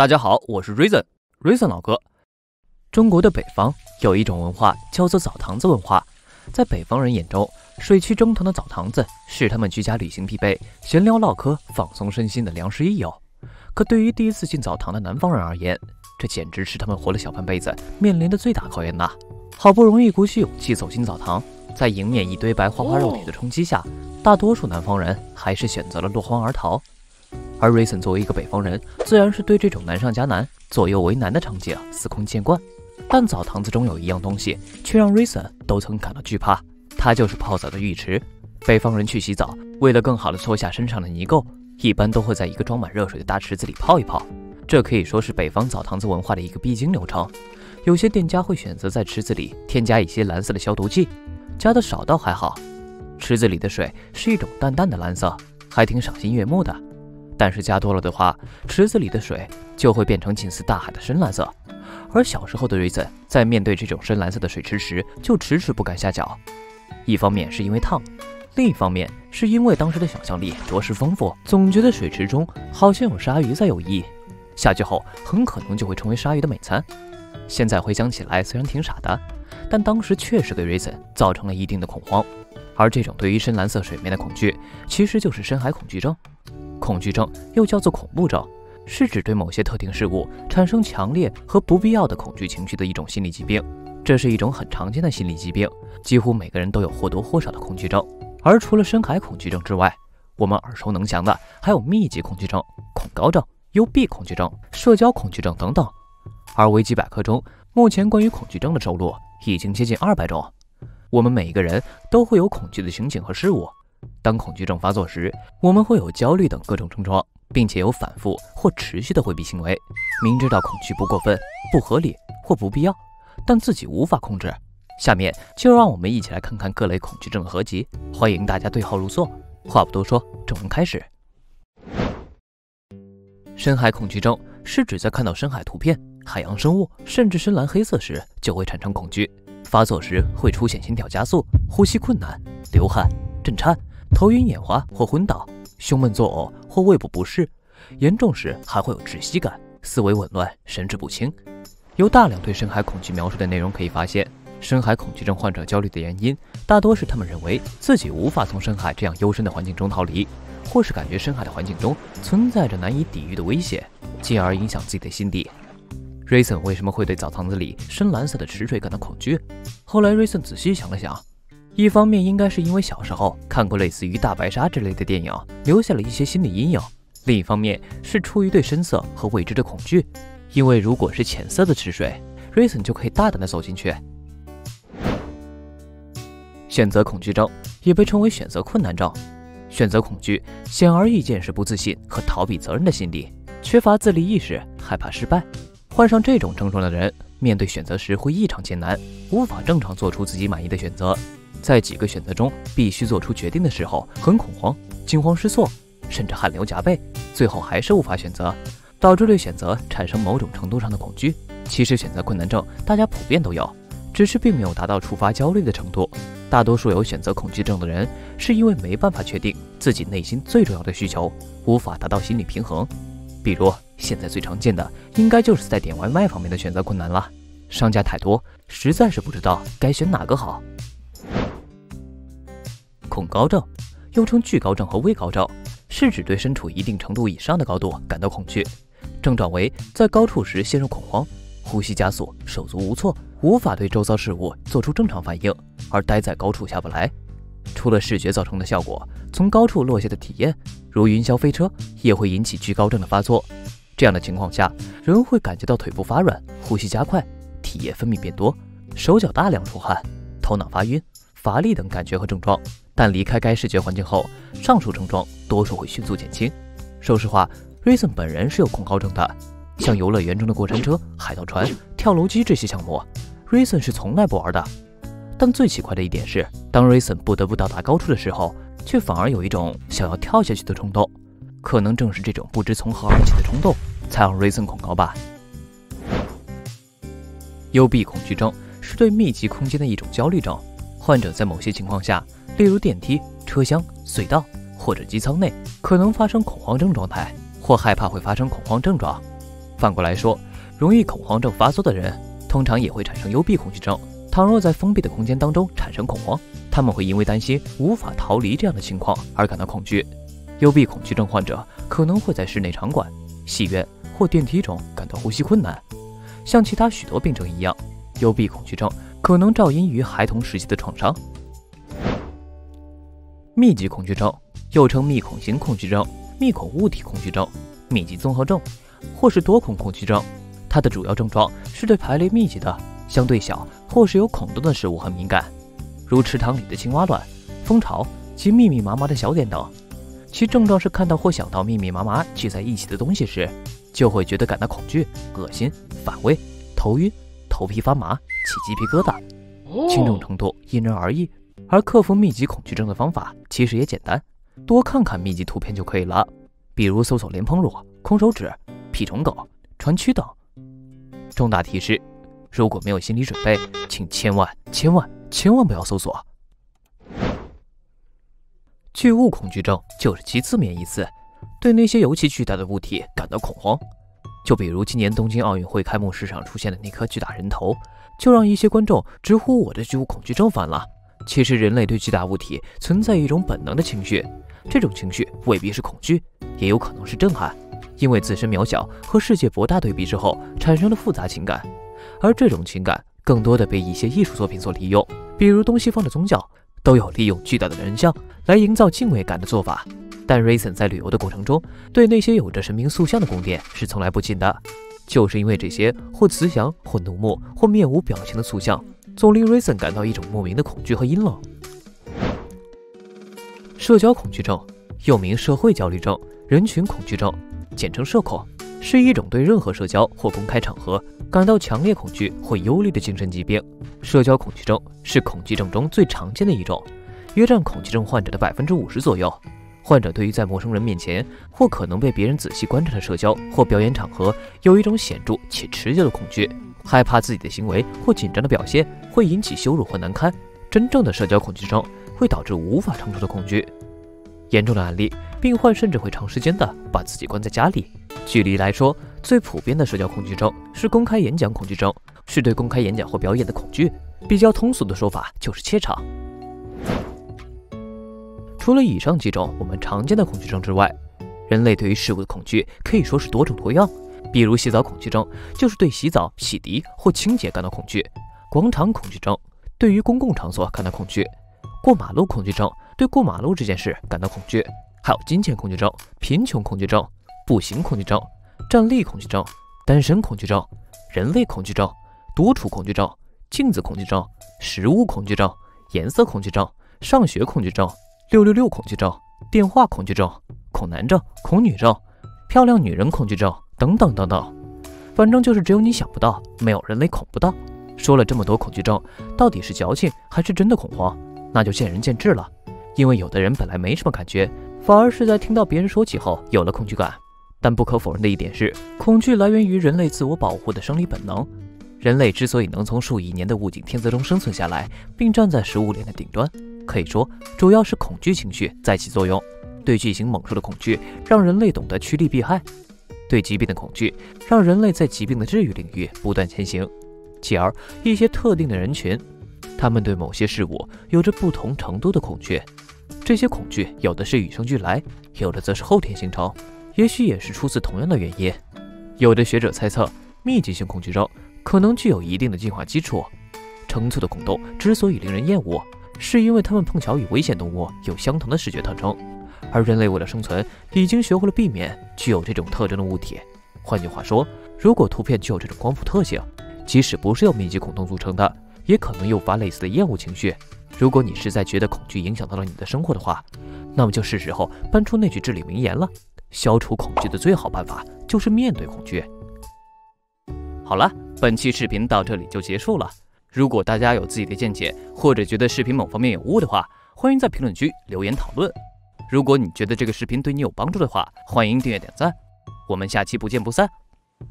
大家好，我是 Reason，Reason 老哥。中国的北方有一种文化叫做澡堂子文化，在北方人眼中，水汽蒸腾的澡堂子是他们居家旅行必备、闲聊唠嗑、放松身心的良师益友。可对于第一次进澡堂的南方人而言，这简直是他们活了小半辈子面临的最大考验呐！好不容易鼓起勇气走进澡堂，在迎面一堆白花花肉体的冲击下，大多数南方人还是选择了落荒而逃。而 Rayson 作为一个北方人，自然是对这种难上加难、左右为难的场景司空见惯。但澡堂子中有一样东西，却让 Rayson 都曾感到惧怕，它就是泡澡的浴池。北方人去洗澡，为了更好的搓下身上的泥垢，一般都会在一个装满热水的大池子里泡一泡。这可以说是北方澡堂子文化的一个必经流程。有些店家会选择在池子里添加一些蓝色的消毒剂，加的少倒还好。池子里的水是一种淡淡的蓝色，还挺赏心悦目的。但是加多了的话，池子里的水就会变成近似大海的深蓝色。而小时候的瑞森在面对这种深蓝色的水池时，就迟迟不敢下脚。一方面是因为烫，另一方面是因为当时的想象力着实丰富，总觉得水池中好像有鲨鱼在游弋，下去后很可能就会成为鲨鱼的美餐。现在回想起来，虽然挺傻的，但当时确实给瑞森造成了一定的恐慌。而这种对于深蓝色水面的恐惧，其实就是深海恐惧症。恐惧症又叫做恐怖症，是指对某些特定事物产生强烈和不必要的恐惧情绪的一种心理疾病。这是一种很常见的心理疾病，几乎每个人都有或多或少的恐惧症。而除了深海恐惧症之外，我们耳熟能详的还有密集恐惧症、恐高症、幽闭恐惧症、社交恐惧症等等。而维基百科中目前关于恐惧症的收录已经接近二百种。我们每一个人都会有恐惧的情景和事物。当恐惧症发作时，我们会有焦虑等各种症状，并且有反复或持续的回避行为。明知道恐惧不过分、不合理或不必要，但自己无法控制。下面就让我们一起来看看各类恐惧症的合集，欢迎大家对号入座。话不多说，正文开始。深海恐惧症是指在看到深海图片、海洋生物，甚至深蓝黑色时，就会产生恐惧。发作时会出现心跳加速、呼吸困难、流汗、震颤。头晕眼花或昏倒，胸闷作呕或胃部不适，严重时还会有窒息感，思维紊乱，神志不清。由大量对深海恐惧描述的内容可以发现，深海恐惧症患者焦虑的原因，大多是他们认为自己无法从深海这样幽深的环境中逃离，或是感觉深海的环境中存在着难以抵御的危险，进而影响自己的心理。Rayson 为什么会对澡堂子里深蓝色的池水感到恐惧？后来 Rayson 仔细想了想。一方面应该是因为小时候看过类似于大白鲨之类的电影，留下了一些心理阴影；另一方面是出于对深色和未知的恐惧，因为如果是浅色的池水，Rason 就可以大胆的走进去。选择恐惧症也被称为选择困难症。选择恐惧显而易见是不自信和逃避责任的心理，缺乏自立意识，害怕失败。患上这种症状的人，面对选择时会异常艰难，无法正常做出自己满意的选择。在几个选择中必须做出决定的时候，很恐慌、惊慌失措，甚至汗流浃背，最后还是无法选择，导致对选择产生某种程度上的恐惧。其实选择困难症大家普遍都有，只是并没有达到触发焦虑的程度。大多数有选择恐惧症的人，是因为没办法确定自己内心最重要的需求，无法达到心理平衡。比如现在最常见的，应该就是在点外卖方面的选择困难了，商家太多，实在是不知道该选哪个好。恐高症，又称惧高症和畏高症，是指对身处一定程度以上的高度感到恐惧。症状为在高处时陷入恐慌，呼吸加速，手足无措，无法对周遭事物做出正常反应，而待在高处下不来。除了视觉造成的效果，从高处落下的体验，如云霄飞车，也会引起惧高症的发作。这样的情况下，人会感觉到腿部发软，呼吸加快，体液分泌变多，手脚大量出汗，头脑发晕。乏力等感觉和症状，但离开该视觉环境后，上述症状多数会迅速减轻。说实话，Rason 本人是有恐高症的，像游乐园中的过山车、海盗船、跳楼机这些项目，Rason 是从来不玩的。但最奇怪的一点是，当 Rayson 不得不到达高处的时候，却反而有一种想要跳下去的冲动。可能正是这种不知从何而起的冲动，才让 Rayson 恐高吧。幽闭恐惧症是对密集空间的一种焦虑症。患者在某些情况下，例如电梯、车厢、隧道或者机舱内，可能发生恐慌症状态，或害怕会发生恐慌症状。反过来说，容易恐慌症发作的人，通常也会产生幽闭恐惧症。倘若在封闭的空间当中产生恐慌，他们会因为担心无法逃离这样的情况而感到恐惧。幽闭恐惧症患者可能会在室内场馆、戏院或电梯中感到呼吸困难。像其他许多病症一样，幽闭恐惧症可能肇因于孩童时期的创伤。密集恐惧症又称密恐型恐惧症、密恐物体恐惧症、密集综合症，或是多孔恐惧症。它的主要症状是对排列密集的、相对小或是有孔洞的事物很敏感，如池塘里的青蛙卵、蜂巢及密密麻麻的小点等。其症状是看到或想到密密麻麻聚在一起的东西时，就会觉得感到恐惧、恶心、反胃、头晕、头皮发麻、起鸡皮疙瘩。轻重程度因人而异。而克服密集恐惧症的方法其实也简单，多看看密集图片就可以了。比如搜索莲蓬乳、空手指、屁虫狗、川蛆等。重大提示：如果没有心理准备，请千万千万千万不要搜索。巨物恐惧症就是其字面意思，对那些尤其巨大的物体感到恐慌。就比如今年东京奥运会开幕式上出现的那颗巨大人头，就让一些观众直呼我的巨物恐惧症犯了。其实，人类对巨大物体存在一种本能的情绪，这种情绪未必是恐惧，也有可能是震撼，因为自身渺小和世界博大对比之后产生的复杂情感。而这种情感更多的被一些艺术作品所利用，比如东西方的宗教都有利用巨大的人像来营造敬畏感的做法。但 Rayson 在旅游的过程中，对那些有着神明塑像的宫殿是从来不进的，就是因为这些或慈祥、或怒目、或面无表情的塑像。总令 Rayson 感到一种莫名的恐惧和阴冷。社交恐惧症又名社会焦虑症、人群恐惧症，简称社恐，是一种对任何社交或公开场合感到强烈恐惧或忧虑的精神疾病。社交恐惧症是恐惧症中最常见的一种，约占恐惧症患者的百分之五十左右。患者对于在陌生人面前或可能被别人仔细观察的社交或表演场合，有一种显著且持久的恐惧。害怕自己的行为或紧张的表现会引起羞辱或难堪。真正的社交恐惧症会导致无法承受的恐惧。严重的案例，病患甚至会长时间的把自己关在家里。举例来说，最普遍的社交恐惧症是公开演讲恐惧症，是对公开演讲或表演的恐惧。比较通俗的说法就是怯场。除了以上几种我们常见的恐惧症之外，人类对于事物的恐惧可以说是多种多样。比如洗澡恐惧症，就是对洗澡、洗涤或清洁感到恐惧；广场恐惧症，对于公共场所感到恐惧；过马路恐惧症，对过马路这件事感到恐惧；还有金钱恐惧症、贫穷恐惧症、步行恐惧症、站立恐惧症、单身恐惧症、人类恐惧症、独处恐惧症、镜子恐惧症、食物恐惧症、颜色恐惧症、上学恐惧症、六六六恐惧症、电话恐惧症、恐男症、恐女症、漂亮女人恐惧症。等等等等，反正就是只有你想不到，没有人类恐不到。说了这么多恐惧症，到底是矫情还是真的恐慌，那就见仁见智了。因为有的人本来没什么感觉，反而是在听到别人说起后有了恐惧感。但不可否认的一点是，恐惧来源于人类自我保护的生理本能。人类之所以能从数亿年的物竞天择中生存下来，并站在食物链的顶端，可以说主要是恐惧情绪在起作用。对巨型猛兽的恐惧，让人类懂得趋利避害。对疾病的恐惧，让人类在疾病的治愈领域不断前行。继而，一些特定的人群，他们对某些事物有着不同程度的恐惧。这些恐惧有的是与生俱来，有的则是后天形成，也许也是出自同样的原因。有的学者猜测，密集性恐惧症可能具有一定的进化基础。成簇的孔洞之所以令人厌恶，是因为它们碰巧与危险动物有相同的视觉特征。而人类为了生存，已经学会了避免具有这种特征的物体。换句话说，如果图片具有这种光谱特性，即使不是由密集孔洞组成的，也可能诱发类似的厌恶情绪。如果你实在觉得恐惧影响到了你的生活的话，那么就是时候搬出那句至理名言了：消除恐惧的最好办法就是面对恐惧。好了，本期视频到这里就结束了。如果大家有自己的见解，或者觉得视频某方面有误的话，欢迎在评论区留言讨论。如果你觉得这个视频对你有帮助的话，欢迎订阅点赞，我们下期不见不散。